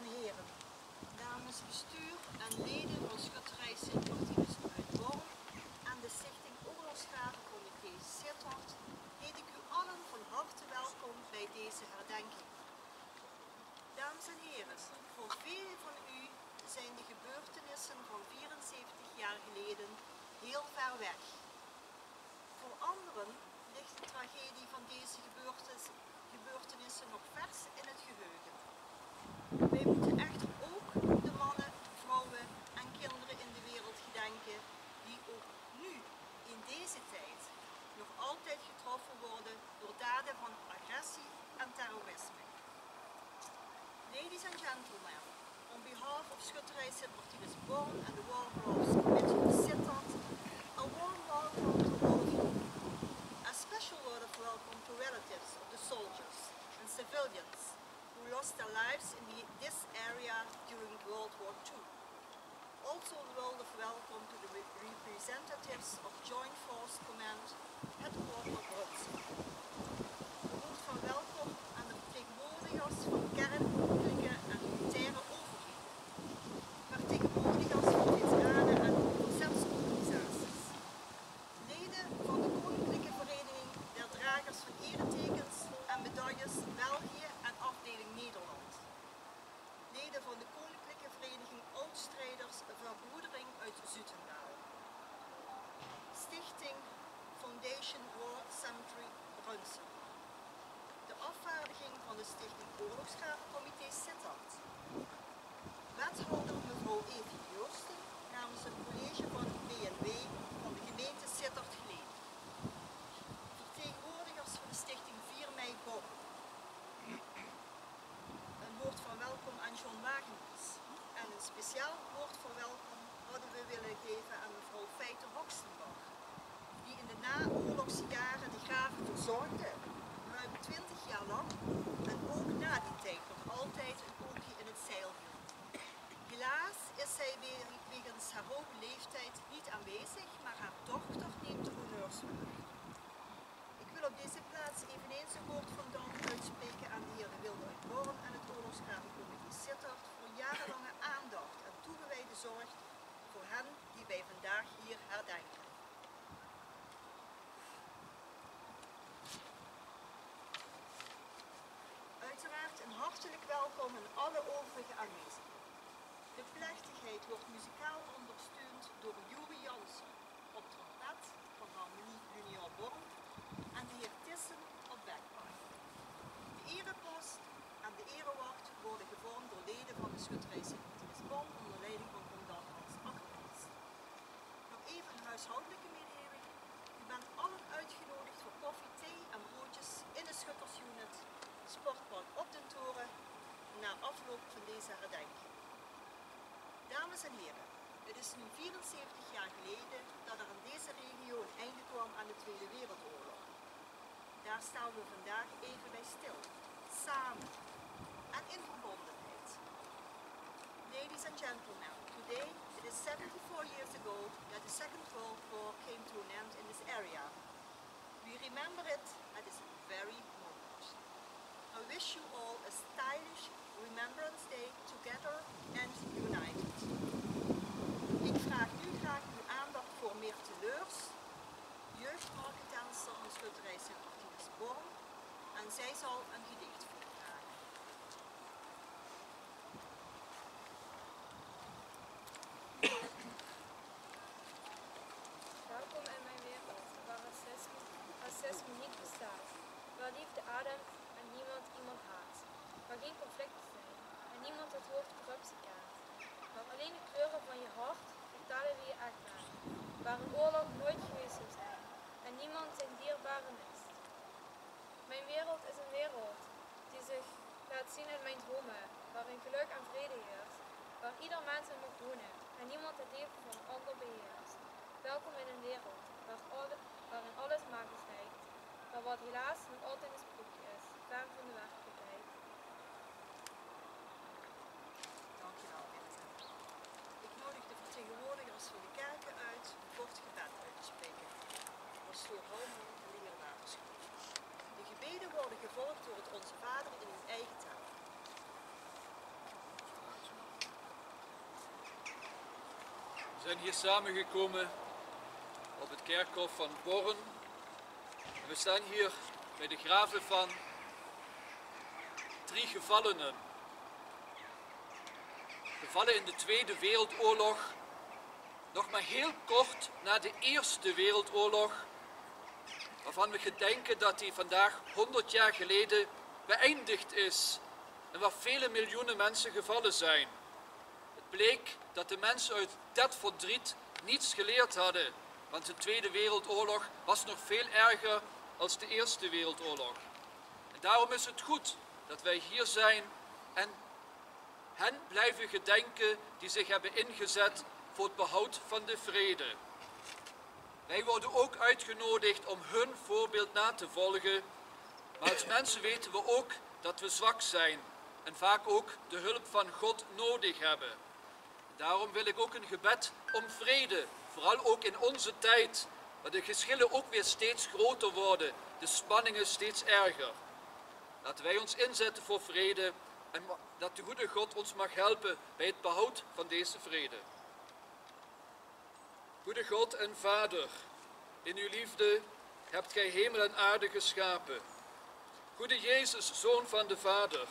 en heren, namens bestuur en leden van Schutterij Sint-Martinus uit Born en de Stichting Oorlogsgravencomité Sittard heet ik u allen van harte welkom bij deze herdenking. Dames en heren, voor velen van u zijn de gebeurtenissen van 74 jaar geleden heel ver weg. Voor anderen ligt de tragedie van deze gebeurtenissen nog vers in het geheugen. Wij moeten echter ook de mannen, vrouwen en kinderen in de wereld gedenken die ook nu, in deze tijd, nog altijd getroffen worden door daden van agressie en terrorisme. Ladies and gentlemen, on behalf of Schutterij Sint Martinus Born and the War lost their lives in the, this area during World War II. Also a word of welcome to the re- representatives of Joint Force Command Headquarters. Hartelijk welkom aan alle overige aanwezigen. De plechtigheid wordt muzikaal ondersteund door Juri Jansen op trompet van Harmonie Junior Born en de heer Tissen op backpipe. De erepost en de erewacht worden gevormd door leden van de schutterij Sint-Martinus Born onder leiding van commandant Hans Akkermans. Nog even een huishoudelijke mededeling. U bent allen uitgenodigd voor koffie, thee en broodjes in de schuttersunit, sportpark op den toren, na afloop van deze herdenking. Dames en heren, het is nu 74 jaar geleden dat er in deze regio een einde kwam aan de Tweede Wereldoorlog. Daar staan we vandaag even bij stil, samen en in verbondenheid. Ladies and gentlemen, today it is 74 years ago that the Second World War came to an end in this area. We remember it at this very moment. I wish you all a stylish Remembrance Day together and united. Ik vraag nu graag uw aandacht voor Meerte Leurs, Sint Martinus Born, en zij zal een gedicht voordragen. Welkom in mijn wereld, waar racisme, racisme niet bestaat. Waar liefde ademt en niemand iemand haat. Waar geen conflicten zijn en niemand het woord corruptie kent. Waar alleen de kleuren van je hart vertellen wie je echt bent. Waar een nooit geweest zou zijn en dierbare mist. Mijn wereld is een wereld die zich laat zien in mijn dromen, waarin geluk en vrede heerst. Waar ieder mens in mag wonen en niemand het leven van een ander beheerst. Welkom in een wereld waar waarin alles magisch lijkt, maar wat helaas nog altijd een sprookje is, ver van de werkelijkheid. Dankjewel, Meerte. Ik nodig de vertegenwoordigers van de kerken uit een kort gebed uit te spreken. Pastoor Halman en de heer Waterschool. De gebeden worden gevolgd door het Onze Vader in uw eigen taal. Zijn hier samengekomen op het kerkhof van Borren. En we staan hier bij de graven van drie gevallenen. Gevallen in de Tweede Wereldoorlog, nog maar heel kort na de Eerste Wereldoorlog, waarvan we gedenken dat die vandaag 100 jaar geleden beëindigd is en waar vele miljoenen mensen gevallen zijn. Bleek dat de mensen uit dat verdriet niets geleerd hadden, want de Tweede Wereldoorlog was nog veel erger als de Eerste Wereldoorlog. En daarom is het goed dat wij hier zijn en hen blijven gedenken die zich hebben ingezet voor het behoud van de vrede. Wij worden ook uitgenodigd om hun voorbeeld na te volgen, maar als mensen weten we ook dat we zwak zijn en vaak ook de hulp van God nodig hebben. Daarom wil ik ook een gebed om vrede, vooral ook in onze tijd, waar de geschillen ook weer steeds groter worden, de spanningen steeds erger. Laten wij ons inzetten voor vrede en dat de goede God ons mag helpen bij het behoud van deze vrede. Goede God en Vader, in uw liefde hebt gij hemel en aarde geschapen. Goede Jezus, Zoon van de Vader,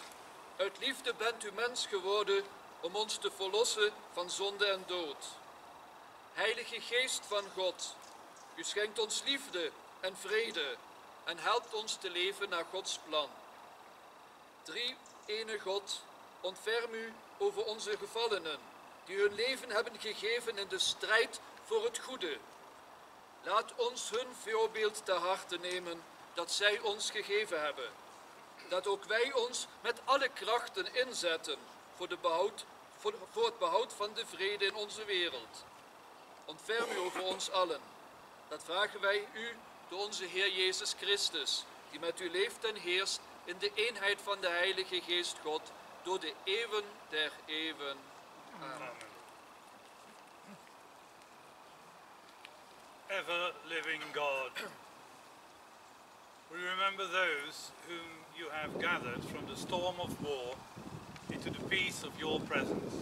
uit liefde bent u mens geworden om ons te verlossen van zonde en dood. Heilige Geest van God, u schenkt ons liefde en vrede en helpt ons te leven naar Gods plan. Drie ene God, ontferm u over onze gevallenen, die hun leven hebben gegeven in de strijd voor het goede. Laat ons hun voorbeeld te harte nemen dat zij ons gegeven hebben. Dat ook wij ons met alle krachten inzetten voor, de behoud, voor, het behoud van de vrede in onze wereld. Ontferm u over ons allen. Dat vragen wij u door onze Heer Jezus Christus, die met u leeft en heerst in de eenheid van de Heilige Geest God, door de eeuwen der eeuwen. Amen. ever living God. We remember those whom you have gathered from the storm of war into the peace of your presence.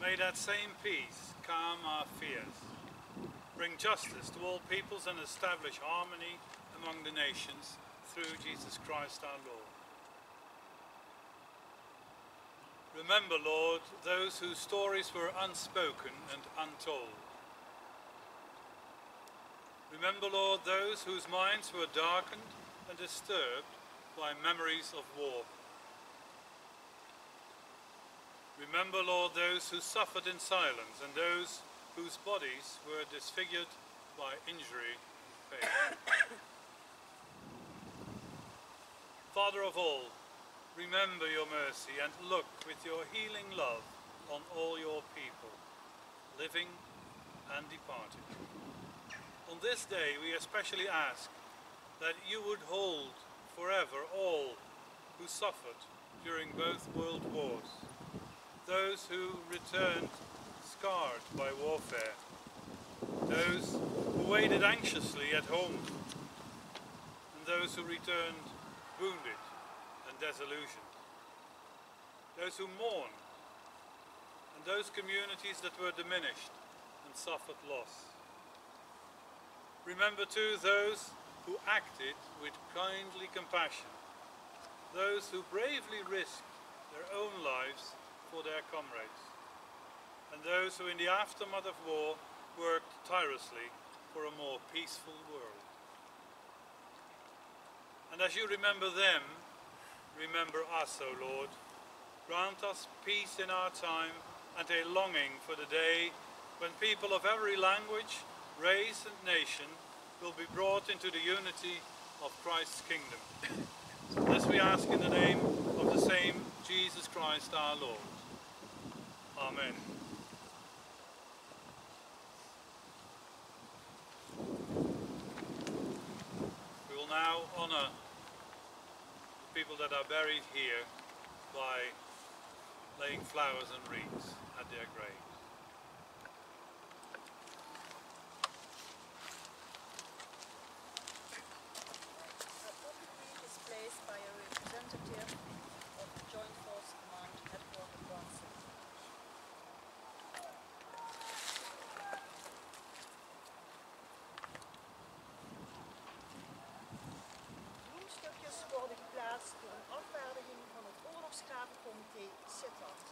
May that same peace calm our fears, bring justice to all peoples, and establish harmony among the nations through Jesus Christ our Lord. Remember, Lord, those whose stories were unspoken and untold. Remember, Lord, those whose minds were darkened and disturbed by memories of war. Remember, Lord, those who suffered in silence and those whose bodies were disfigured by injury and pain. Father of all, remember your mercy and look with your healing love on all your people, living and departed. On this day, we especially ask that you would hold forever all who suffered during both world wars, those who returned scarred by warfare, those who waited anxiously at home, and those who returned wounded and disillusioned, those who mourn, and those communities that were diminished and suffered loss. Remember too those who acted with kindly compassion, those who bravely risked their own lives for their comrades, and those who in the aftermath of war worked tirelessly for a more peaceful world. And as you remember them, remember us, O Lord. Grant us peace in our time and a longing for the day when people of every language race and nation will be brought into the unity of Christ's kingdom. This we ask in the name of the same Jesus Christ our Lord. Amen. We will now honor the people that are buried here by laying flowers and wreaths at their graves. worden geplaatst door een afvaardiging van het oorlogsgravencomité Sittard.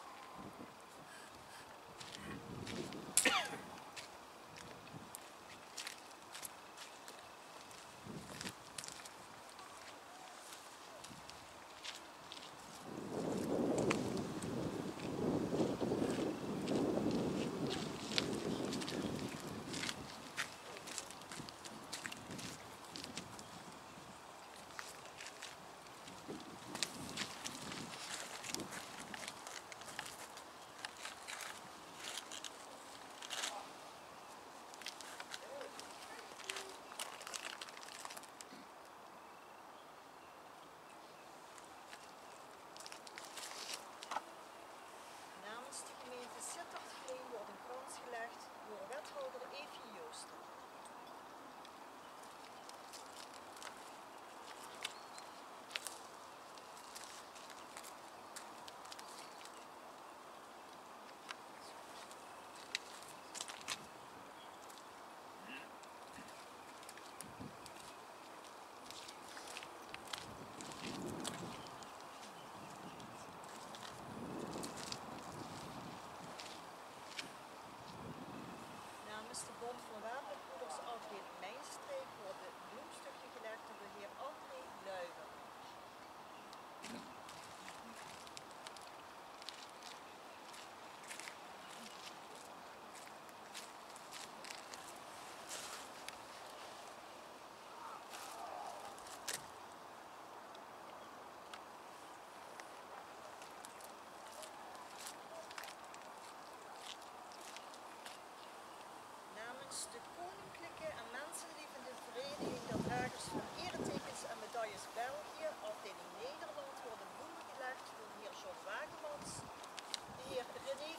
De Koninklijke en Mensenlievende Vereniging der Dragers van Eretekens en Medailles België, afdeling Nederland, worden bloemen gelegd door heer John Wagemans, de heer René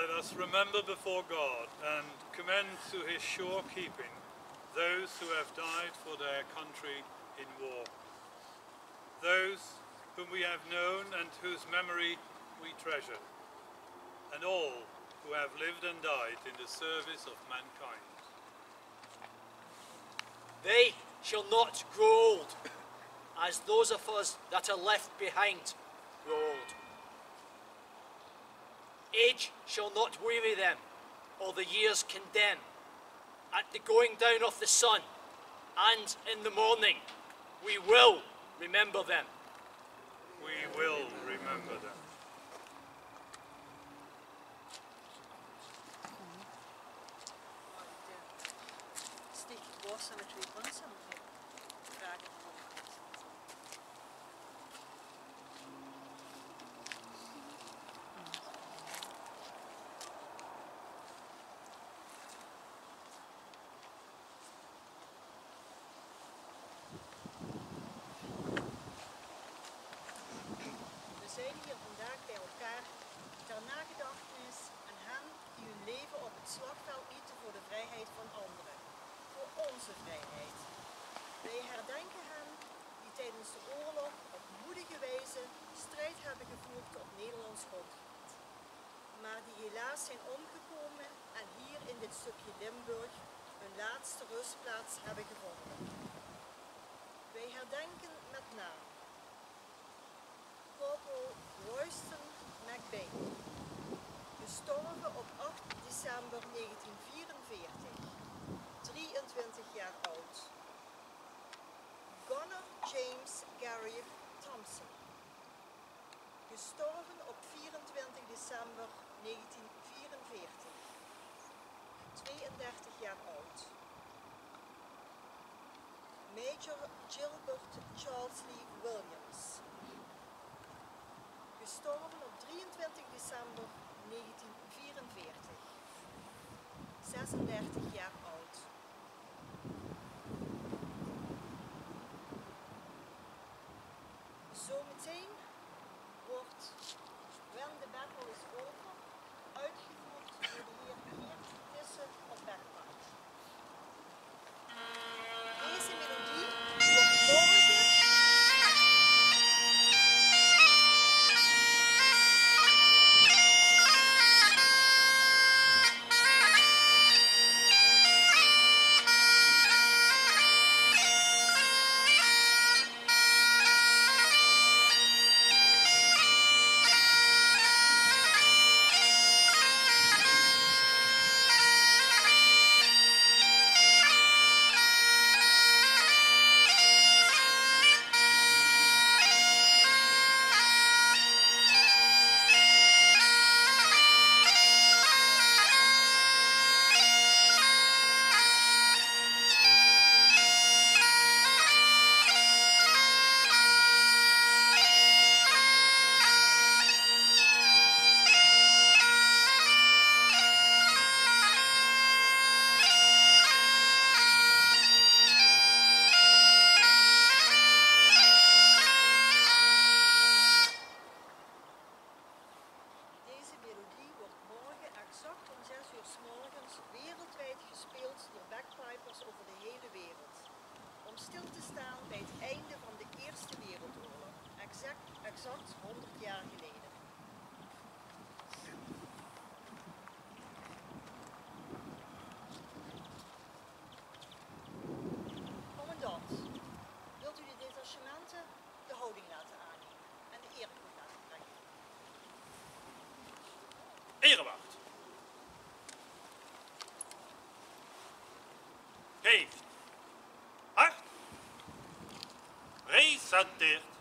Let us remember before God and commend to his sure keeping those who have died for their country in war. Those whom we have known and whose memory we treasure. And all who have lived and died in the service of mankind. They shall not grow old, as those of us that are left behind grow old. Age shall not weary them, or the years condemn. At the going down of the sun, and in the morning, we will remember them. We will remember them. Mag ik de steek het slagveld voor de vrijheid van anderen, voor onze vrijheid. Wij herdenken hen die tijdens de oorlog op moedige wijze strijd hebben gevoerd op Nederlands grondgebied, maar die helaas zijn omgekomen en hier in dit stukje Limburg hun laatste rustplaats hebben gevonden. Wij herdenken met name Corporal Royston McBain, gestorven op 8 december 1944, 23 jaar oud. Gunner James Gary Thompson, gestorven op 24 december 1944, 32 jaar oud. Major Gilbert Charles Lee Williams, gestorven op 23 december 1944, 36 jaar oud. Exact 100 jaar geleden. Commandant, wilt u de detachementen de houding laten aannemen en de eergroet laten brengen? Erewacht. Geeft. Hart. Presenteert.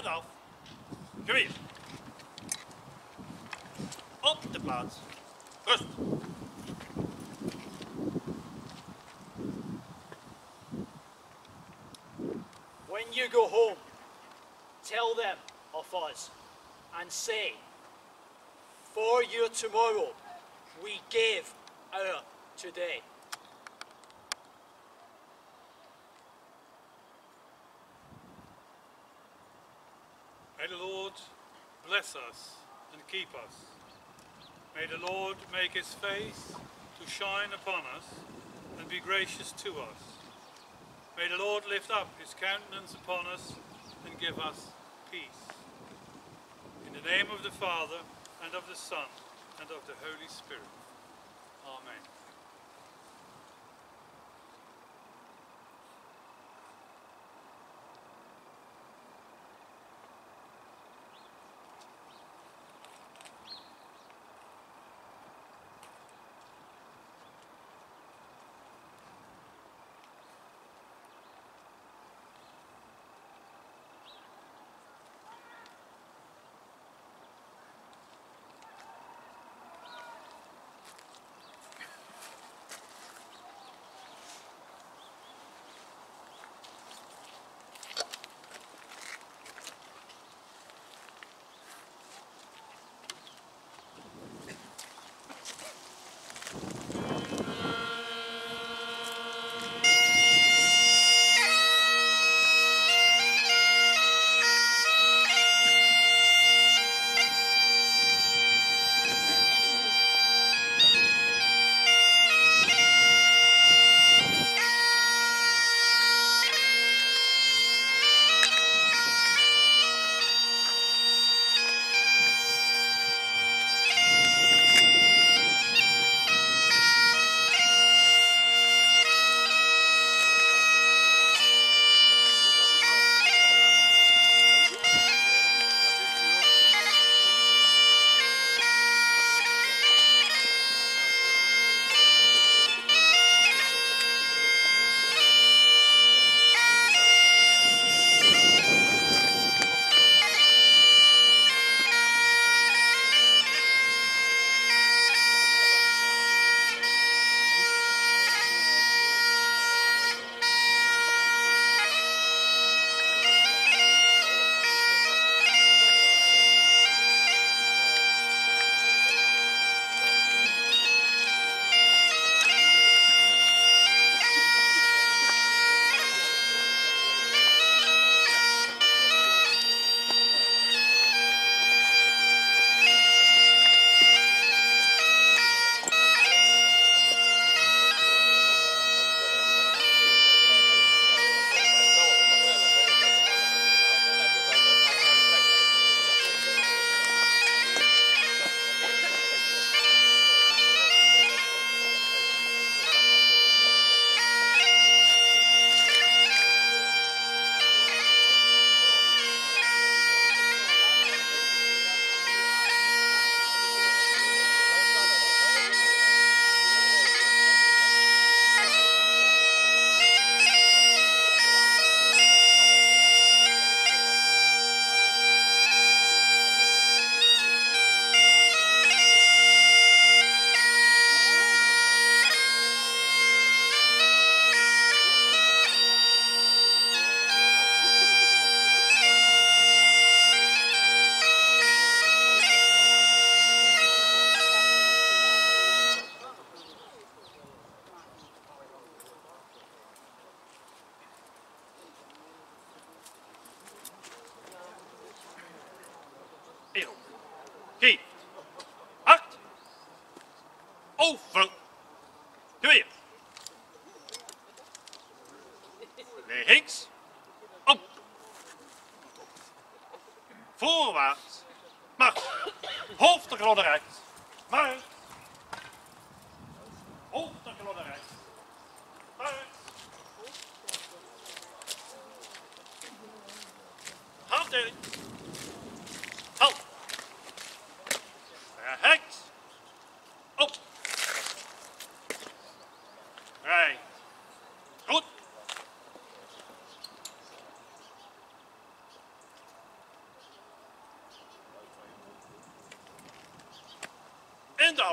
Stand af. Geweer. Op de plaats. Rust. When you go home, tell them of us and say, For your tomorrow, we gave our today. May the Lord bless us and keep us. May the Lord make his face to shine upon us and be gracious to us. May the Lord lift up his countenance upon us and give us peace. In the name of the Father, and of the Son, and of the Holy Spirit. Amen.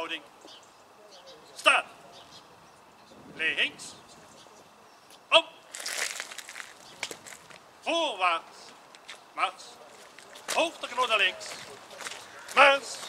Houding. Links. Op. Voorwaarts. Mars. Hoofd naar links. Mars.